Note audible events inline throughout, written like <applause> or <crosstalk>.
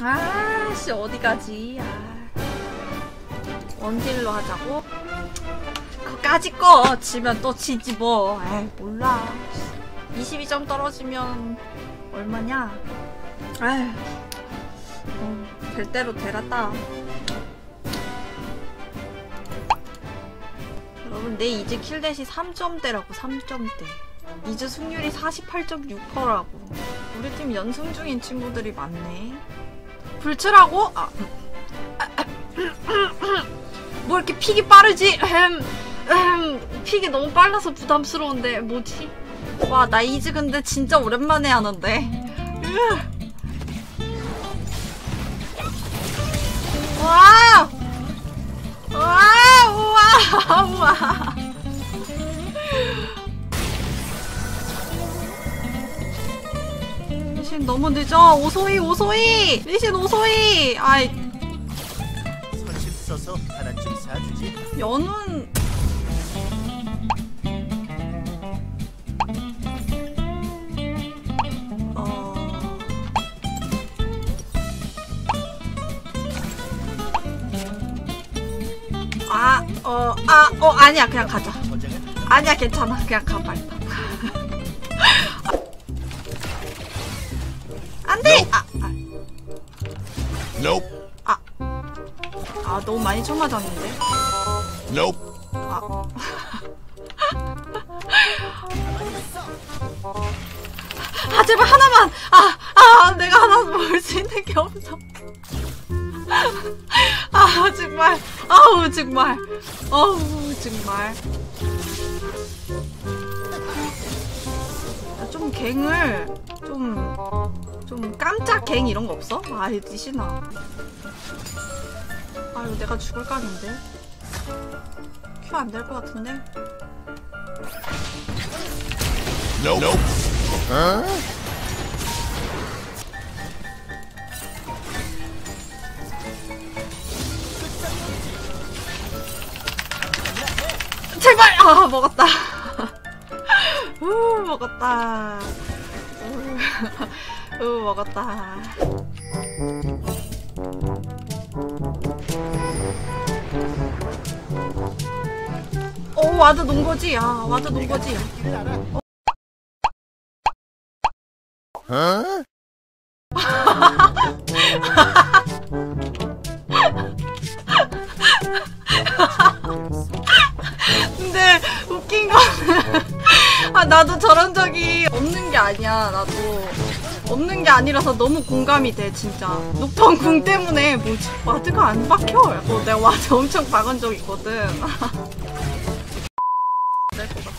아씨 어디 가지? 아. 원딜로 하자고? 그까짓 꺼 지면 또 지지 뭐. 에이 몰라. 22점 떨어지면 얼마냐? 에휴. 어, 될 대로 되라다. 여러분 내 이즈 킬뎃이 3점대라고 3점대. 이즈 승률이 48.6%라고. 우리 팀 연승 중인 친구들이 많네. 블츠라고? 아. 뭐 이렇게 pick이 빠르지? pick이 너무 빨라서 부담스러운데 뭐지? 와 나 이즈 근데 진짜 오랜만에 하는데. 으. 와! 와! 우와! 우와! 리신 너무 늦어. 오소이 오소이. 리신 오소이. 아이 선심 써서 하나쯤 사주지. 연운 어... 아, 어, 아, 어, 아니야, 그냥 가자. 아니야, 괜찮아. 그냥 가, 빨리. 안 돼! 아, 아, Nope. 아, 너무 많이 쳐맞았는데. Nope. 아. <laughs> 아 제발 하나만 아 아 내가 하나 먹을 수 있는 게 없어 <laughs> 아 정말 아우 정말 어우 정말 아, 좀 갱을 좀 좀 깜짝 갱 이런 거 없어? 아 니시나 아유 내가 죽을 각인데 큐 안 될 것 같은데 Nope. Nope. Huh? 제발 아 먹었다 <laughs> 우 먹었다 우, 우 먹었다. 오 와드 논 거지? 아 와드 논 거지? Huh? 근데 웃긴 거는 아 나도 저런 적이 없는 게 아니야 나도 없는 게 아니라서 너무 공감이 돼 진짜 녹턴 궁 때문에 뭐지 ward가 안 박혀 어, 내가 ward 엄청 박은 적 있거든 될것 같아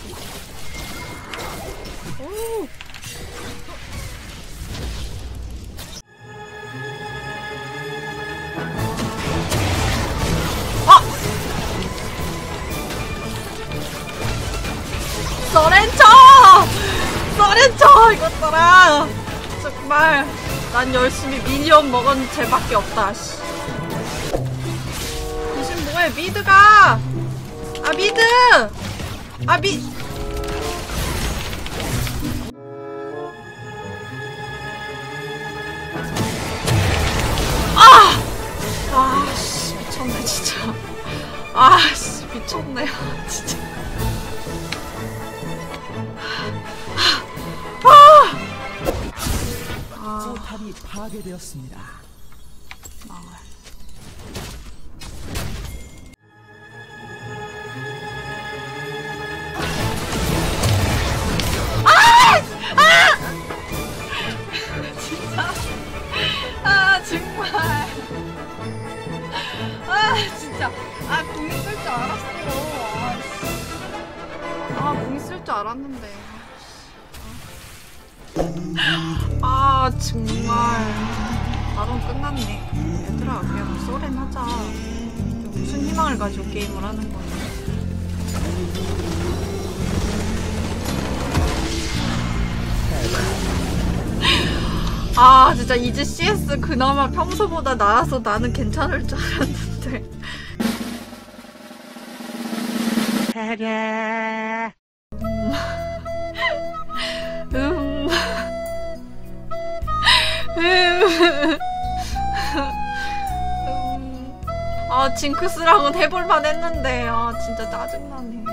오. 아! surren 쳐! surren 쳐! 이것들아! 정말, 난 열심히 minion 먹은 죄밖에 없다, 씨. 대신 뭐해, mid가! 아, mid! 아, 미, 아! 아, 씨, 미쳤네, 진짜. 아, 씨, 미쳤네, <laughs> 진짜. 포탑이 파괴되었습니다. 망할. 아! 정말. 아, 진짜. 아, 궁 있을 줄 알았어. 아, 씨. 아, 궁 있을 줄 알았는데. 아, 정말. 바로 끝났네. 얘들아, 그냥 소렌 하자. 무슨 희망을 가지고 게임을 하는 거야. <laughs> 아 진짜 이제 CS 그나마 평소보다 나아서 나는 괜찮을 줄 알았는데 아 징크스랑은 해볼만 했는데. 아 진짜 짜증나네